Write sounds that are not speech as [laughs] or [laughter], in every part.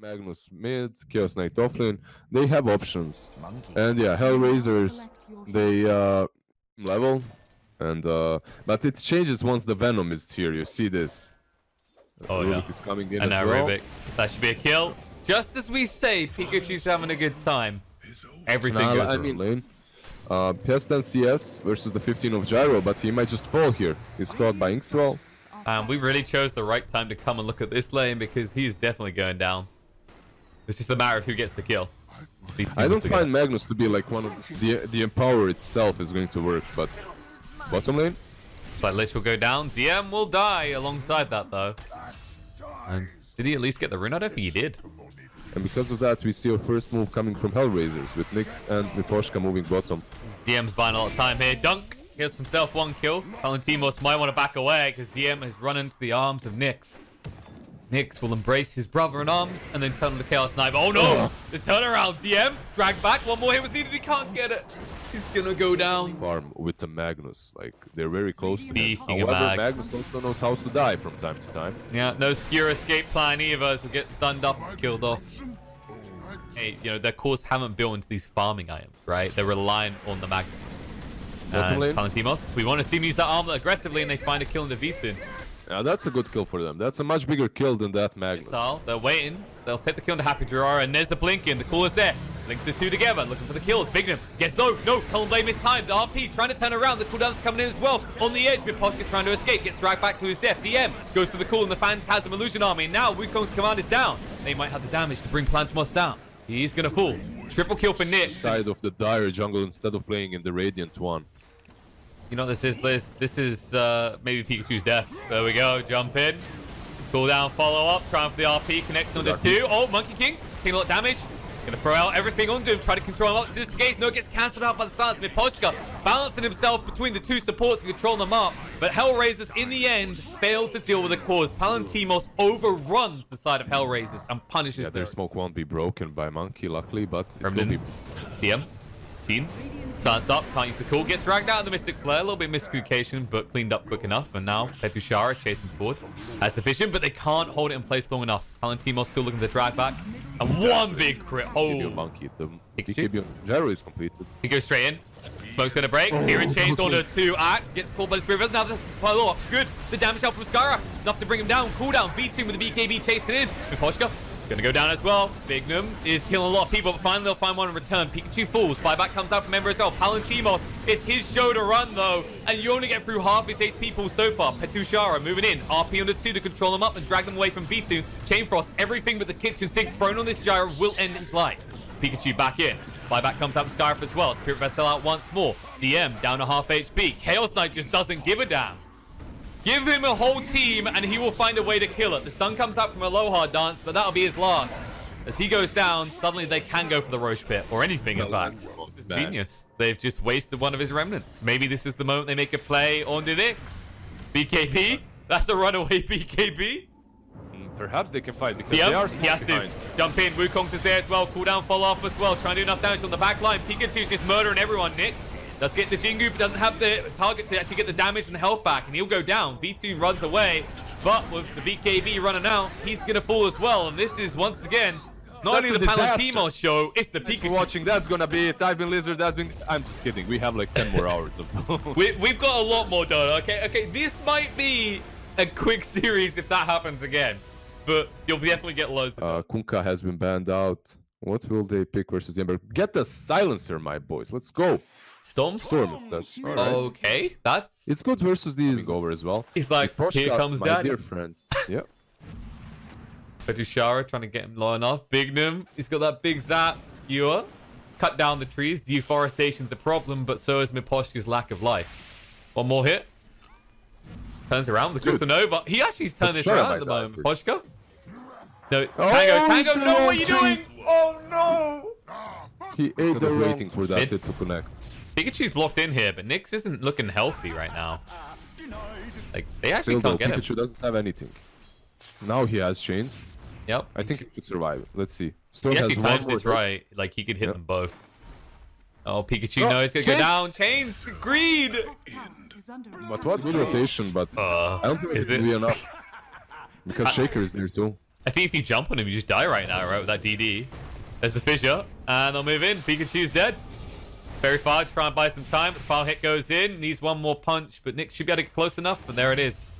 Magnus mid, Chaos Knight offlane. They have options. And yeah, Hellraisers, they uh, level. And uh, But it changes once the Venom is here. You see this. Oh, Rubik yeah. is coming in And as now well. Rubik. That should be a kill. Just as we say, Pikachu's having a good time. Everything Nah, goes I mean, lane. Uh, PS10 CS versus the 15 of Gyro, but he might just fall here. He's caught by Inkswell. Um, we really chose the right time to come and look at this lane because he's definitely going down. It's just a matter of who gets the kill. I don't find Magnus to be like one of the the Empower itself is going to work, but bottom lane. But Lich will go down. DM will die alongside that though. And did he at least get the rune? I don't think he did. And because of that, we see a first move coming from Hellraisers with Nyx and Miposhka moving bottom. DM's buying a lot of time here. Dunk gets himself one kill. Valentimos might want to back away because DM has run into the arms of Nyx. Nyx will embrace his brother in arms and then turn on the Chaos Knight. Oh no! The turnaround, DM. Drag back. One more hit was needed. He can't get it. He's gonna go down. Farm with the Magnus, like they're very close to of However, Mag- Magnus also knows how to die from time to time. Yeah, no skewer escape plan either, so get stunned up, and killed off. Hey, you know, their cores haven't built into these farming items, right? They're reliant on the Magnus. And. Palantimos, we want to see him use that armor aggressively and they find a kill in the V-Tun. Now that's a good kill for them. That's a much bigger kill than that Magnus. So they're waiting. They'll take the kill into Happy Durara, and there's the blinking. The call is there. Link the two together, looking for the kills. Bignum gets low. No, Talonblade missed time. The RP trying to turn around. The cooldown's coming in as well. On the edge, Miposhka trying to escape. Gets dragged back to his death. DM goes to the call in the Phantasm Illusion Army. Now Wukong's command is down. They might have the damage to bring Palantimos down. He's going to fall. Triple kill for Nick. Side of the dire jungle instead of playing in the Radiant one. You know what this is, Liz? This is uh, maybe Pikachu's death. There we go. Jump in. Cool down, follow up. Trying for the RP. Connects on the two. Oh, Monkey King. Taking a lot of damage. Gonna throw out everything onto him. Try to control him up. Sinister Gaze. No, gets cancelled out by the silence. Miposhka balancing himself between the two supports and controlling them up. But Hellraisers, in the end, failed to deal with the cause. Palantimos overruns the side of Hellraisers and punishes Yeah, their smoke won't be broken by Monkey, luckily, but it will be. Remnant. DM. Team. Silenced up. Can't use the call. Gets dragged out of the Mystic Flare. A little bit of miscommunication, but cleaned up quick enough. And now Petushara chasing forward. Has the vision, but they can't hold it in place long enough. Palantimos still looking to drive back. And one big crit. Oh. on Monkey. The Pikachu? BKB on Gyro is completed. He goes straight in. Smoke's gonna break. Oh, Siren chains okay. order [laughs] two axe. Gets caught by the spirit. Doesn't have the follow up. Good. The damage out from Skyra. Enough to bring him down. Cooldown. V2 with the BKB chasing in. Miposhka. Gonna go down as well. Bignum is killing a lot of people, but finally they'll find one in return. Pikachu falls. Buyback comes out from Ember as well. Palantimos. It's his show to run though. And you only get through half his HP pools so far. Petushara moving in. RP on the two to control them up and drag them away from V2. Chain Frost. Everything but the kitchen sink thrown on this gyro will end his life. Pikachu back in. Buyback comes out from Skyriff as well. Spirit Vessel out once more. DM down to half HP. Chaos Knight just doesn't give a damn. Give him a whole team and he will find a way to kill it. The stun comes out from Aloha dance, but that'll be his last. As he goes down, suddenly they can go for the Rosh Pit or anything, in fact. It's genius. They've just wasted one of his remnants. Maybe this is the moment they make a play on the Nyx. BKB? That's a runaway [laughs] BKB. Mm, Perhaps they can fight because they are he has smoke to jump in. Wukong's is there as well. Cooldown fall off as well. Trying to do enough damage on the back line. Pikachu's just murdering everyone. Nyx does get the Jingu, but doesn't have the target to actually get the damage and health back, and he'll go down. V2 runs away, but with the BKB running out, he's going to fall as well. And this is, once again, not That's only the. Palantimo show, it's the Thanks for watching. That's gonna be it. I've been Lizard. That's been. I'm just kidding. We have like 10 more hours of. [laughs] We, we've got a lot more done, okay? Okay, this might be a quick [laughs] series if that happens again, but you'll definitely get loads of uh, Kunkka has been banned out. What will they pick versus Ember? Get the silencer, my boys. Let's go. Storm. Storm is that. All right. Okay, that's... It's good versus these over as well. He's like, Miposhka, here comes my daddy. dear friend. [laughs] Yeah. Petushara trying to get him low enough. Bignum, he's got that big zap. Skewer. Cut down the trees. Deforestation's a problem, but so is Miposhka's lack of life. One more hit. Turns around with the Dude. Crystal Nova. He actually turned Let's this around at the moment. dive Poshka? No, Oh, Tango, Tango, the no, what are you wrong doing? Oh no! He ate the waiting for that hit to connect. Pikachu's blocked in here, but Nyx isn't looking healthy right now. Like, they actually Still can't get him. Pikachu doesn't have anything. Now he has chains. Yep. I think he could survive. Let's see. Storm He has actually times this right. Like, he could hit Yep. them both. Oh, Pikachu Oh, knows he's gonna Chains! go down. Chains! Greed! But what good rotation, but Uh, I don't think is it will be enough. Because [laughs] Shaker is there too. I think if you jump on him, you just die right now, right, with that DD. There's the fissure, and they'll move in. Pikachu's dead. Very far, try and buy some time, but the final hit goes in. Needs one more punch, but Nick should be able to get close enough, and there it is.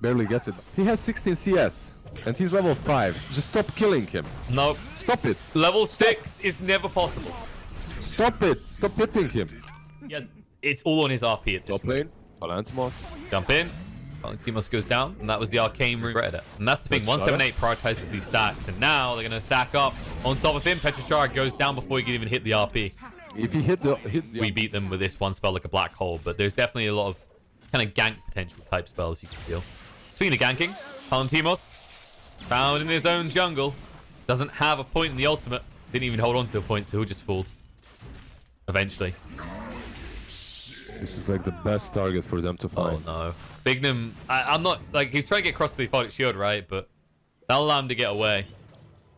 Barely gets it. He has 16 CS, and he's level 5. Just stop killing him. No. Stop it. Level 6 is never possible. Stop it. Stop hitting him. Yes, it's all on his RP at this Top lane, Palantimos. Jump in. Palantimos goes down, and that was the Arcane Rune Predator. And that's the thing, That's 178 prioritizes these stacks, and now they're going to stack up on top of him. Petrichar goes down before he can even hit the RP. If he hit the hits the We beat them with this one spell like a black hole, but there's definitely a lot of kind of gank potential type spells you can steal. Speaking of ganking, Palantimos, found in his own jungle, doesn't have a point in the ultimate, didn't even hold on to a point, so he'll just fall. Eventually. This is like the best target for them to oh, find. Oh no. Bignum, I, I'm not, like, he's trying to get across to the Photic Shield, right? But that'll allow him to get away.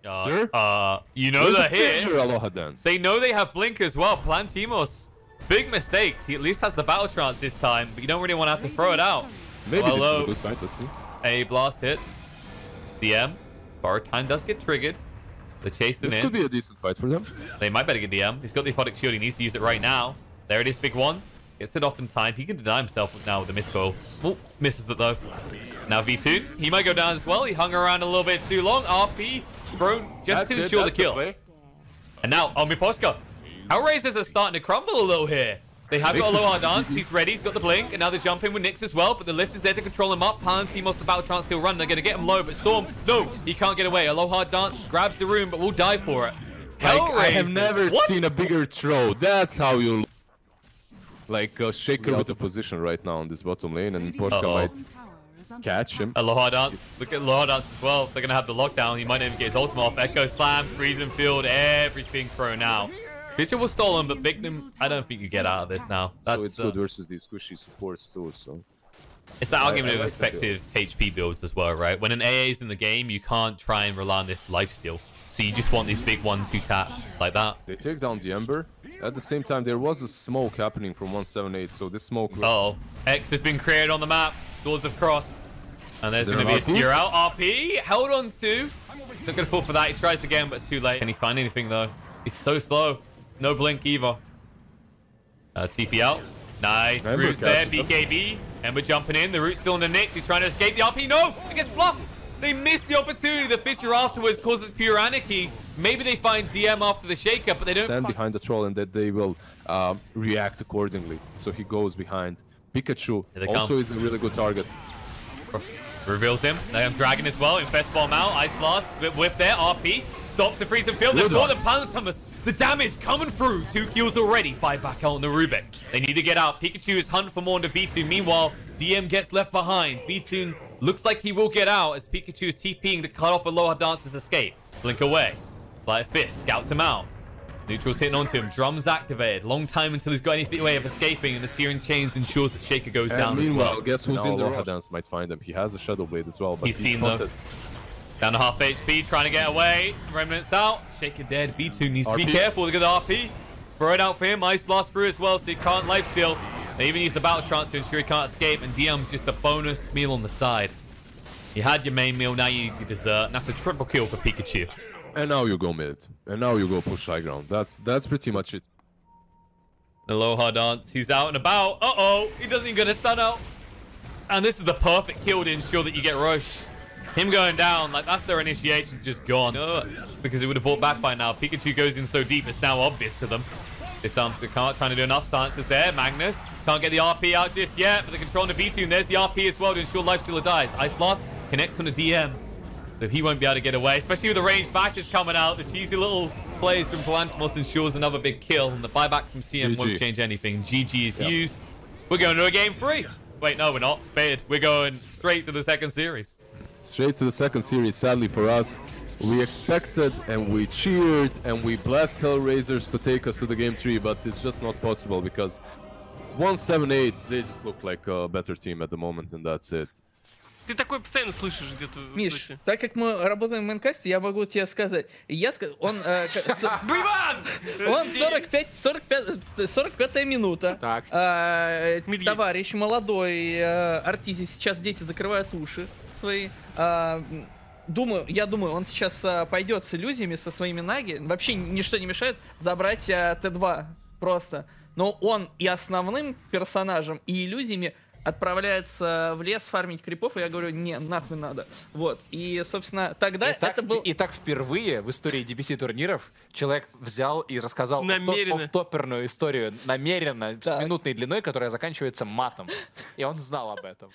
Uh, Sir? Uh, you know Where's they're the here. Aloha Dance? They know they have Blink as well. Palantimos. Big mistakes. He at least has the Battle Trance this time, but you don't really want to have to throw it out. Maybe Well, this is a good fight. Let's see. A blast hits. DM. Borrowed time does get triggered. They chase them This in. could be a decent fight for them. They might better get DM. He's got the Aphotic Shield. He needs to use it right now. There it is, big one. Gets it off in time. He can deny himself now with the Mist Coil. Oh, misses it though. Now V2. He might go down as well. He hung around a little bit too long. RP thrown just That's to ensure the that's the kill. and now, oh, Miposhka. Hellraisers are starting to crumble a little here. They have got Nyx Aloha is- Dance. He's ready. He's got the blink. And now they're jumping with Nyx as well. But the lift is there to control him up. Palantimos, the battle trance still run. They're going to get him low. But Storm, no, he can't get away. Aloha Dance grabs the room, but will die for it. Like, I have never What? seen a bigger throw. That's how you like uh, Shaker with the position right now on this bottom lane, and Poshka Uh-oh. might catch him. Aloha Dance. Look at Aloha Dance as well. They're going to have the lockdown. He might not even get his ultimate off. Echo Slam, Freezing Field, everything thrown out. Fissure was stolen, but Victim, I don't think you get out of this now. That's so it's uh, good versus these squishy supports too. So It's the argument I of like that effective HP builds as well, right? When an AA is in the game, you can't try and rely on this lifesteal. So you just want these big one, two taps like that. they take down the Ember. At the same time, there was a smoke happening from 178. So this smoke. Uh oh. X has been created on the map. Swords of Cross. And there's going to be a spear out. RP held on to. Not going to fall for that. He tries again, but it's too late. Can he find anything, though? He's so slow. No blink either. Uh, TP out. Nice. Ember Root's there. BKB. Ember jumping in. The Root's still in the Nyx. He's trying to escape the RP. No! It gets fluffed. They miss the opportunity. The Fissure afterwards causes pure anarchy. Maybe they find DM after the shake-up, but they don't stand behind the troll and that they will uh, react accordingly. So he goes behind. Pikachu also come. is a really good target. Reveals him. I'm Dragon as well. Infest Bomb out. Ice Blast with, with their RP. Stops the freeze and field. They've got the Palantimos. The damage coming through. Two kills already. Five back out on the Rubik. They need to get out. Pikachu is hunting for more into V2. Meanwhile, DM gets left behind. V2 looks like he will get out as Pikachu is TPing to cut off Aloha Dance's escape. Blink away. Light Fist scouts him out. Neutral's hitting onto him. Drums activated. Long time until he's got any way of escaping, and the Searing Chains ensures that Shaker goes And down as meanwhile, well. guess who's Now in the Aloha Aloha Dance might find him. He has a Shadow Blade as well, but He's he's, seen them. Down to half HP, trying to get away. Remnants out. Shaker dead. V2 needs to be careful. Look at the RP. Throw it out for him. Ice Blast through as well, so he can't lifesteal. They even use the Battle Trance to ensure he can't escape, and DM's just a bonus meal on the side. You had your main meal, now you need your dessert, and that's a triple kill for Pikachu. And now you go mid. And now you go push high ground. That's that's pretty much it. Aloha Dance, he's out and about. Uh-oh, he doesn't even get a stun out. And this is the perfect kill to ensure that you get Rush. Him going down, like that's their initiation just gone. Because it would have brought back by now. Pikachu goes in so deep, it's now obvious to them. This um, they can't trying to do enough. Silences there. Magnus can't get the RP out just yet, but they're controlling the V2, and there's the RP as well to ensure Lifestealer dies. Ice Blast connects on the DM. So he won't be able to get away, especially with the ranged bashes coming out. The cheesy little plays from Palantimos ensures another big kill, and the buyback from CM won't change anything. GG is Yeah. used. We're going to a game three. Wait, no, we're not. Faded. We're going straight to the second series. Straight to the second series, sadly for us. We expected and we cheered and we blessed Hellraisers to take us to the game three, but it's just not possible because 178, they just look like a better team at the moment, and that's it. Ты такое постоянно слышишь где-то. в Миш, ночи. так как мы работаем в Майнкасте, я могу тебе сказать. Я ска- он, э, [laughs] с- Биван! он 45, 45, 45 минута. Так. А, товарищ молодой э, Артизи, сейчас дети закрывают уши свои. А, думаю, я думаю, он сейчас а, пойдет с иллюзиями, со своими наги. Вообще ничто не мешает забрать а, Т2 просто. Но он и основным персонажем, и иллюзиями отправляется в лес фармить крипов, и я говорю, не, нахуй надо. Вот. И, собственно, тогда и это был... И так впервые в истории DBC турниров человек взял и рассказал топерную историю намеренно, так. с минутной длиной, которая заканчивается матом. И он знал об этом.